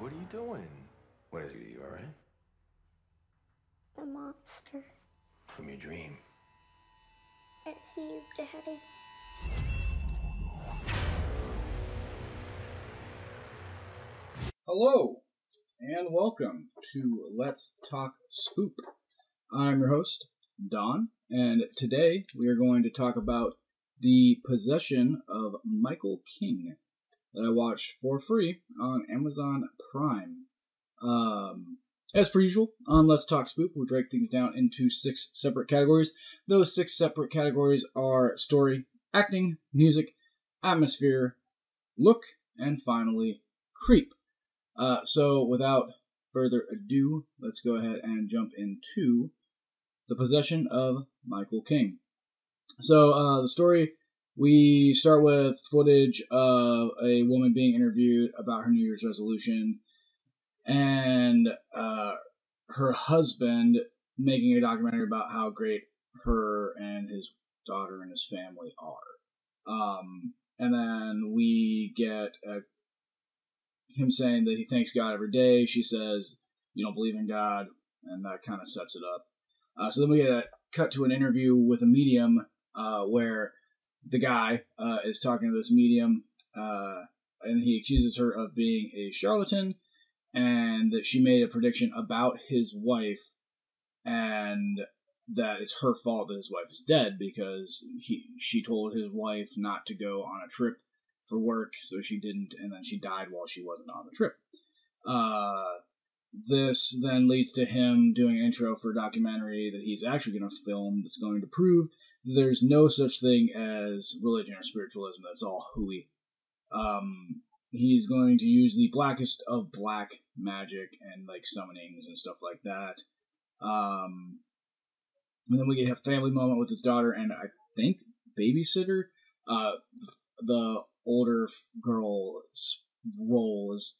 what are you doing? What is it? You all right? The monster. From your dream. It's you, Daddy. Hello, and welcome to Let's Talk Spook. I'm your host, Don, and today we are going to talk about The Possession of Michael King that I watched for free on Amazon Prime. Um, as per usual, on Let's Talk Spook, we break things down into six separate categories. Those six separate categories are story, acting, music, atmosphere, look, and finally, creep. Uh, so, without further ado, let's go ahead and jump into the possession of Michael King. So, uh, the story we start with footage of a woman being interviewed about her New Year's resolution and uh, her husband making a documentary about how great her and his daughter and his family are. Um, and then we get a him saying that he thanks God every day. She says, "You don't believe in God," and that kind of sets it up. Uh, so then we get a cut to an interview with a medium uh, where the guy uh, is talking to this medium, uh, and he accuses her of being a charlatan, and that she made a prediction about his wife, and that it's her fault that his wife is dead because he she told his wife not to go on a trip for work, so she didn't, and then she died while she wasn't on the trip. Uh, this then leads to him doing an intro for a documentary that he's actually going to film that's going to prove there's no such thing as religion or spiritualism. That's all hooey. Um, he's going to use the blackest of black magic and like summonings and stuff like that. Um, and then we get a family moment with his daughter and I think babysitter. Uh, the older girl's role is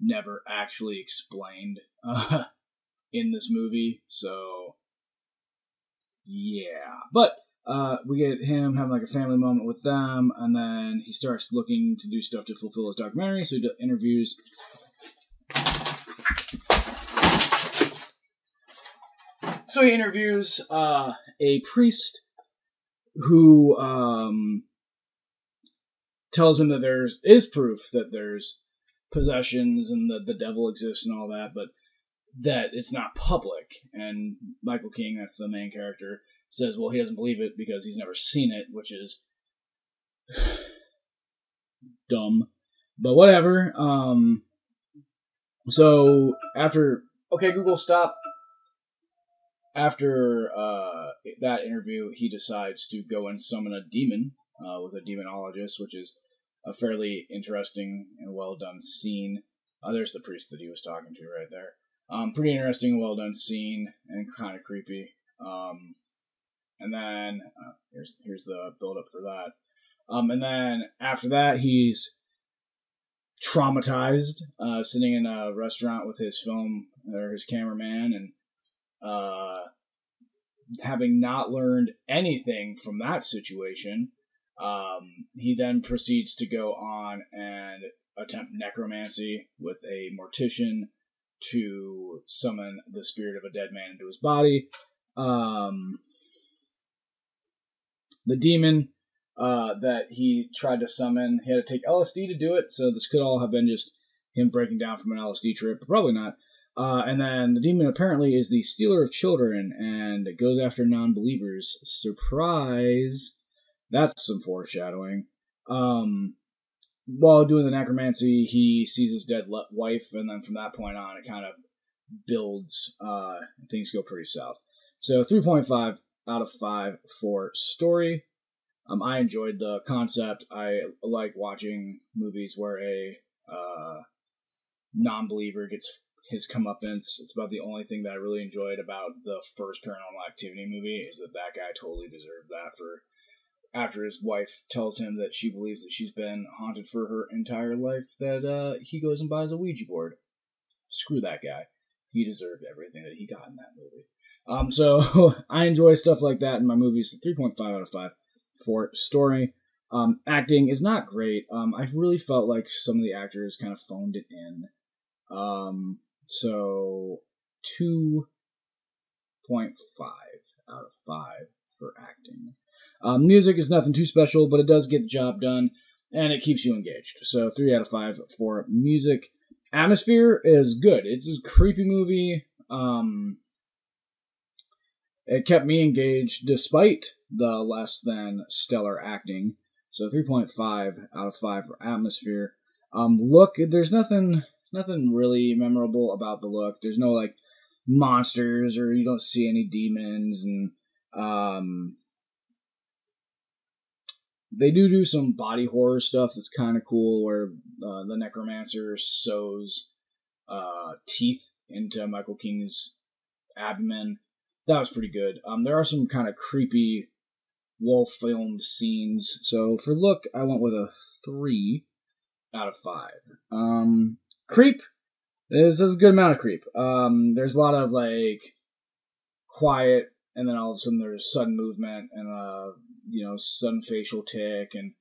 never actually explained uh, in this movie, so yeah. But uh, we get him having like a family moment with them, and then he starts looking to do stuff to fulfill his documentary. So he interviews. So he interviews uh, a priest who um, tells him that there's is proof that there's possessions and that the devil exists and all that, but that it's not public. And Michael King, that's the main character, says, well, he doesn't believe it because he's never seen it, which is dumb. But whatever. Um, so after, okay, Google, stop. After uh, that interview, he decides to go and summon a demon uh, with a demonologist, which is a fairly interesting and well done scene. Uh, there's the priest that he was talking to right there. Um, pretty interesting, well done scene, and kind of creepy. Um, and then uh, here's here's the build up for that. Um, and then after that, he's traumatized, uh, sitting in a restaurant with his film or his cameraman, and uh, having not learned anything from that situation, um, he then proceeds to go on and attempt necromancy with a mortician to summon the spirit of a dead man into his body. Um, the demon uh, that he tried to summon, he had to take LSD to do it, so this could all have been just him breaking down from an LSD trip, but probably not. Uh, and then the demon apparently is the stealer of children and goes after non believers. Surprise! That's some foreshadowing. Um, while doing the necromancy, he sees his dead le- wife, and then from that point on, it kind of builds. Uh, things go pretty south. So 3.5 out of 5 for story. Um, I enjoyed the concept. I like watching movies where a uh, non-believer gets his comeuppance. It's about the only thing that I really enjoyed about the first Paranormal Activity movie is that that guy totally deserved that for after his wife tells him that she believes that she's been haunted for her entire life, that uh, he goes and buys a Ouija board. Screw that guy. He deserved everything that he got in that movie. Um, so I enjoy stuff like that in my movies. 3.5 out of 5 for story. Um, acting is not great. Um, I really felt like some of the actors kind of phoned it in. Um, so two point five out of five for acting. Um, music is nothing too special, but it does get the job done and it keeps you engaged. So three out of five for music. Atmosphere is good. It's a creepy movie. Um, it kept me engaged despite the less than stellar acting. So 3.5 out of 5 for atmosphere. Um, look, there's nothing nothing really memorable about the look. There's no like monsters or you don't see any demons and um they do do some body horror stuff that's kind of cool where uh, the necromancer sews uh, teeth into Michael King's abdomen. That was pretty good. Um, there are some kind of creepy wolf filmed scenes. So for look, I went with a three out of five. Um, creep. There's, there's a good amount of creep. Um, there's a lot of like quiet, and then all of a sudden there's sudden movement and uh, you know, sudden facial tick, and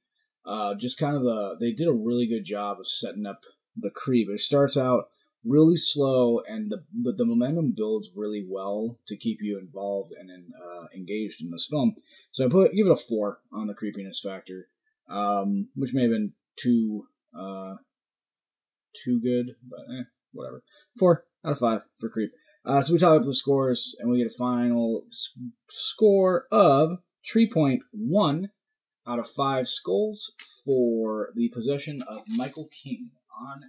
uh, just kind of the. They did a really good job of setting up the creep. It starts out really slow, and the the, the momentum builds really well to keep you involved and in, uh, engaged in this film. So I put give it a four on the creepiness factor, um, which may have been too uh, too good, but eh, whatever. Four out of five for creep. Uh, so we talk up the scores, and we get a final score of 3.1 out of 5 skulls for the possession of Michael King on.